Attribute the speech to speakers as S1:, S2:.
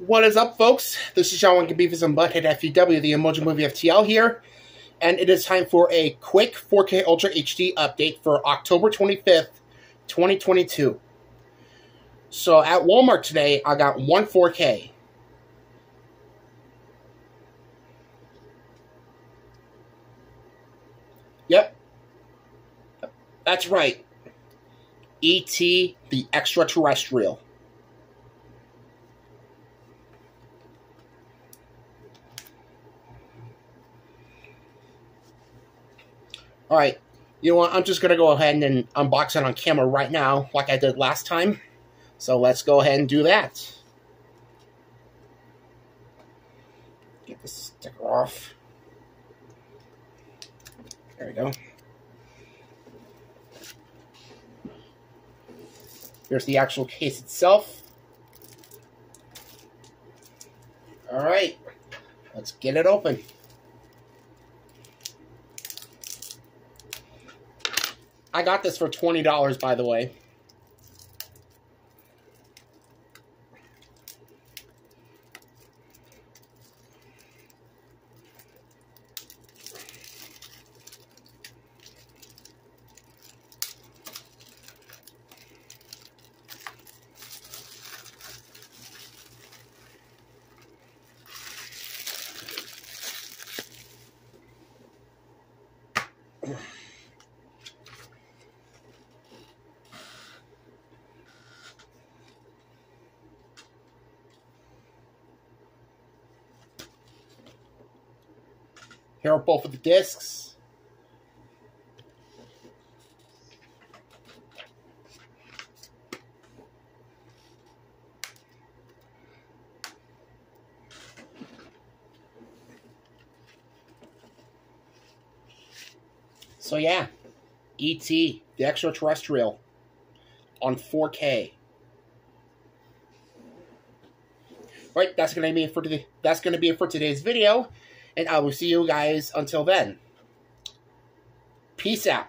S1: What is up, folks? This is John Wick and Beavis and Butt-Head FTW, the Emoji Movie FTL here, and it is time for a quick 4K Ultra HD update for October 25th, 2022. So at Walmart today, I got one 4K. Yep. That's right. E.T. the Extraterrestrial. All right, you know what? I'm just going to go ahead and unbox it on camera right now, like I did last time. So let's go ahead and do that. Get the sticker off. There we go. Here's the actual case itself. All right, let's get it open. I got this for $20, by the way. Here are both of the discs. So yeah, E.T. the extraterrestrial on 4K. Right, that's gonna be it for today. That's gonna be it for today's video and I will see you guys until then. Peace out.